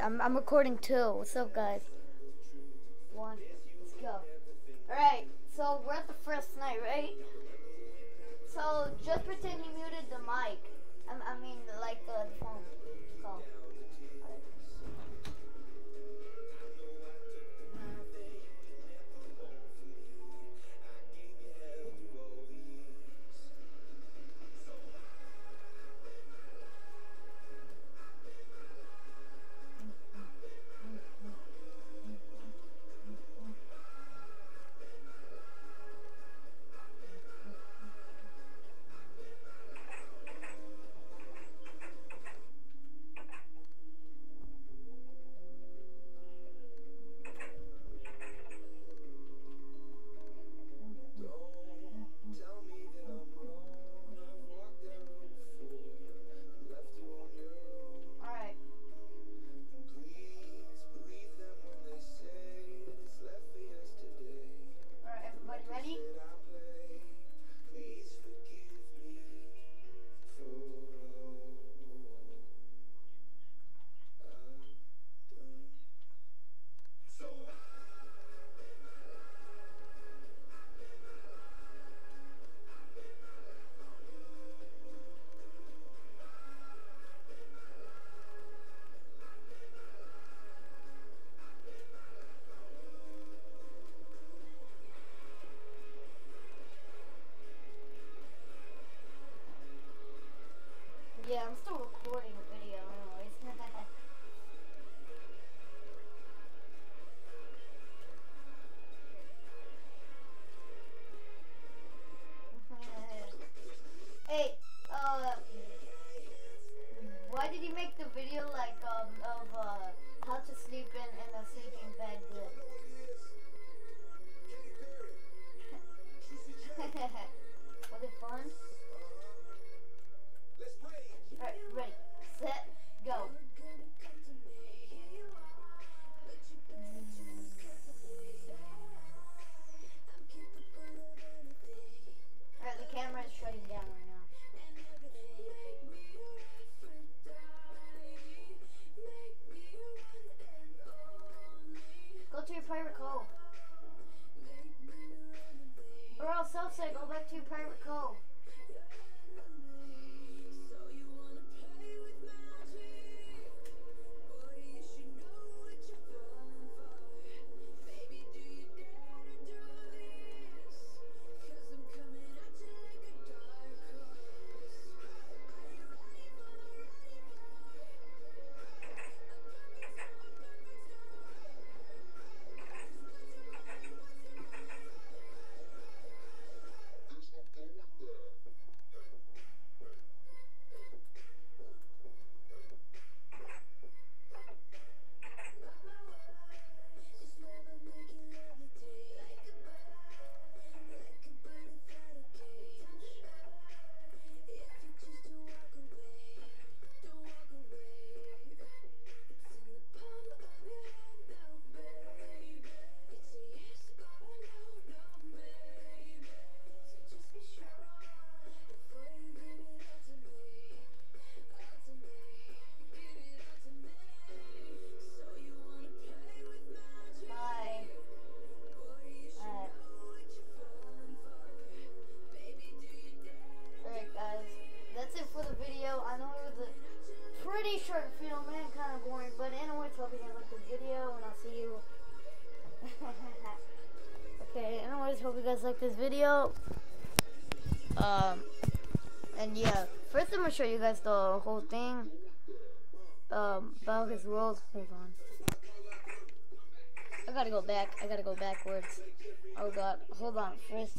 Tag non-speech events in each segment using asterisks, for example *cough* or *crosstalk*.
I'm, I'm recording too. What's up, guys? One, let's go. Alright, so we're at the first night, right? So just pretend you muted the mic. I, I mean, like uh, the phone call. Make the video like um of uh how to sleep in in a sleeping bag? Was *laughs* it fun? To Pirate Cove. Video. I know it was a pretty short film and kind of boring, but anyways, hope you guys liked this video and I'll see you. *laughs* okay, anyways, hope you guys like this video. Um, and yeah, first I'm gonna show you guys the whole thing. Um, about his world. Hold on. I gotta go back. I gotta go backwards. Oh god. Hold on. First.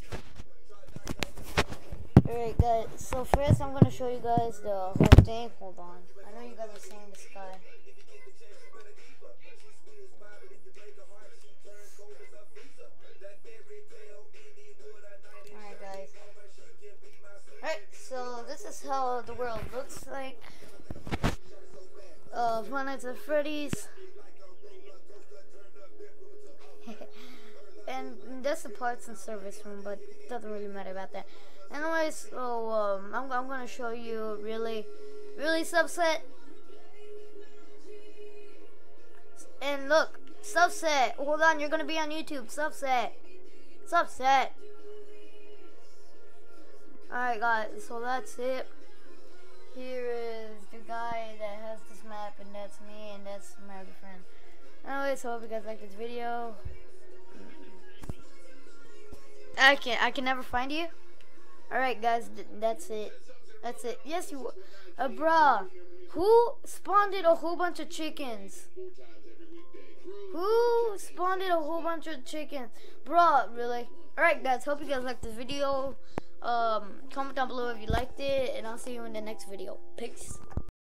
Alright guys. So first I'm gonna show you guys the whole thing. Hold on. I know you guys are seeing the sky. Alright guys. Alright, so this is how the world looks like. Uh, Five Nights at Freddy's. *laughs* and that's the parts and service room, but doesn't really matter about that. Anyways, so um, I'm, I'm gonna show you really, really subset. and look, subset. Hold on, you're gonna be on YouTube. Subset. Subset. Alright guys, so that's it. Here is the guy that has this map and that's me and that's my other friend. Anyways, so hope you guys like this video. I can I can never find you. Alright guys, that's it. That's it. Yes you uh, bruh. Who spawned a whole bunch of chickens? Who spawned a whole bunch of chickens? Bruh, really? Alright guys, hope you guys liked this video. Um, comment down below if you liked it, and I'll see you in the next video. Peace.